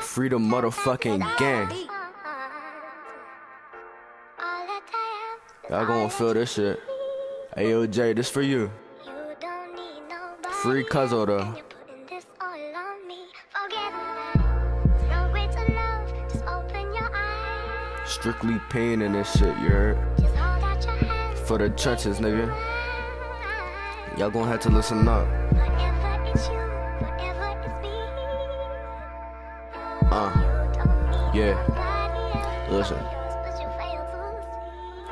Free the motherfucking gang. Y'all gonna feel this shit. AOJ, this for you. Free Cuzzo though. Strictly pain in this shit, you heard? For the churches, nigga. Y'all gonna have to listen up. Uh, yeah. Listen.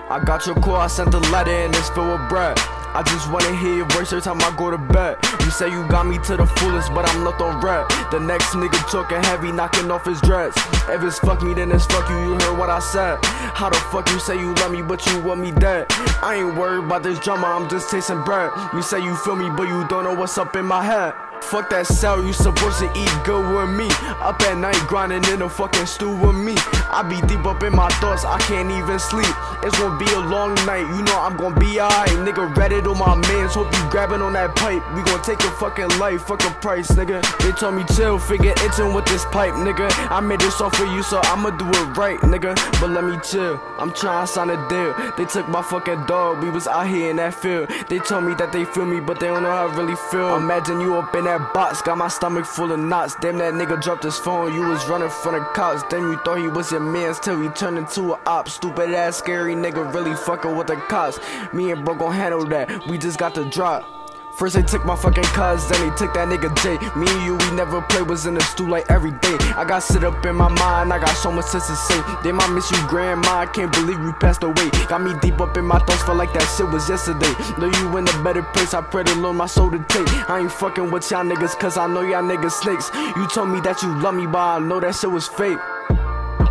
I got your call, I sent the letter and it's filled with bread. I just wanna hear your voice every time I go to bed. You say you got me to the fullest, but I'm left on red. The next nigga talking heavy, knocking off his dress. If it's fuck me, then it's fuck you, you heard what I said. How the fuck you say you love me, but you want me dead? I ain't worried about this drama, I'm just tasting bread. You say you feel me, but you don't know what's up in my head. Fuck that cell, you supposed to eat good with me. Up at night grinding in a fucking stew with me. I be deep up in my thoughts, I can't even sleep. It's gonna be a long night, you know I'm gonna be alright. Nigga, Reddit on my mans, hope you grabbing on that pipe. We gonna take your fucking life, fucking price, nigga. They told me chill, figure itching with this pipe, nigga. I made this all for you, so I'ma do it right, nigga. But let me chill, I'm trying to sign a deal. They took my fucking dog, we was out here in that field. They told me that they feel me, but they don't know how I really feel. Imagine you up in that box, got my stomach full of knots. Damn, that nigga dropped his phone, you was running from the cops. Then you thought he was your mans till he turned into an op. Stupid ass, scary nigga, really fucking with the cops. Me and bro gon' handle that, we just got the drop. First they took my fucking cuz, then they took that nigga J. Me and you, we never play, was in the stew like every day. I got sit up in my mind, I got so much sense to say. Damn, I miss you, grandma, I can't believe you passed away. Got me deep up in my thoughts, felt like that shit was yesterday. Know you in a better place, I pray to Lord my soul to take. I ain't fucking with y'all niggas, cause I know y'all niggas snakes. You told me that you love me, but I know that shit was fake.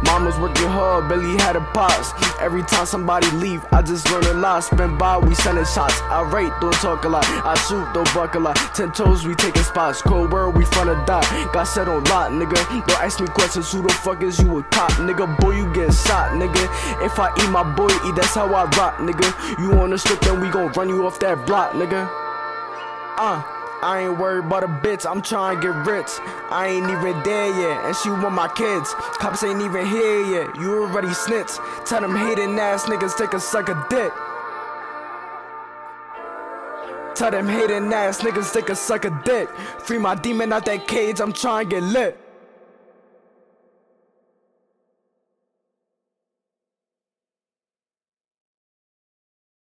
Mama's working hard, barely had a pops. Every time somebody leave, I just learn a lot. Spend by, we sending shots. I rate, don't talk a lot. I shoot, don't buck a lot. Ten toes, we taking spots. Cold world, we front of die. Got set on lot, nigga. Don't ask me questions, who the fuck is you a cop, nigga? Boy, you get shot, nigga. If I eat my boy, eat, that's how I rock, nigga. You on the strip, then we gon' run you off that block, nigga. Uh. I ain't worried about a bitch, I'm trying to get rich. I ain't even there yet, and she want my kids. Cops ain't even here yet, you already snitch. Tell them hating ass niggas take a suck a dick. Tell them hating ass niggas take a suck a dick. Free my demon out that cage, I'm trying to get lit.